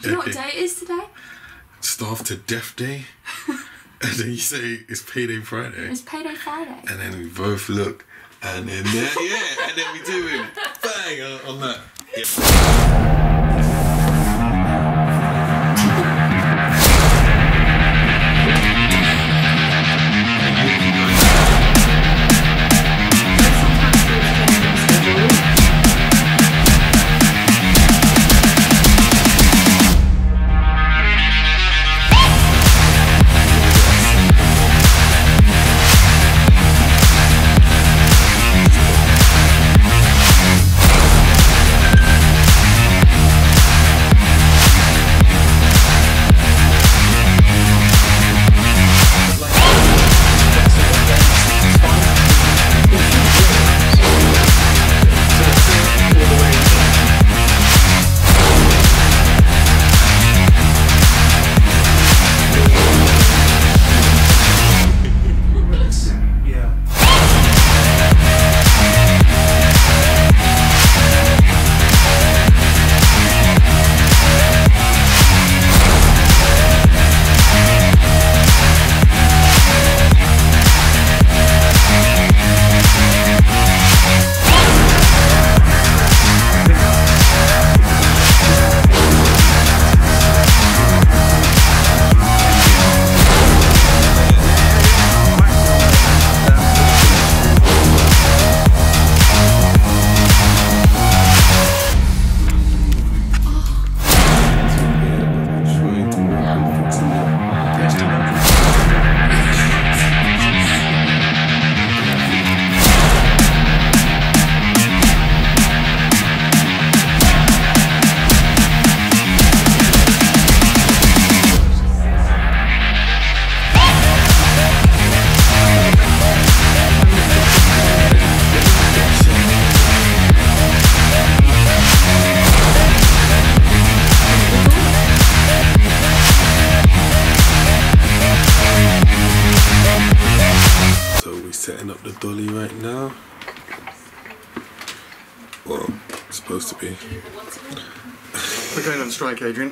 Do you know what day it is today? Starve to Death Day. and then you say it's Payday Friday. It's Payday Friday. And then we both look. And then, uh, yeah, and then we do it. Bang on, on that. Yeah. Setting up the dolly right now. Well, it's supposed to be. We're going on strike, Adrian.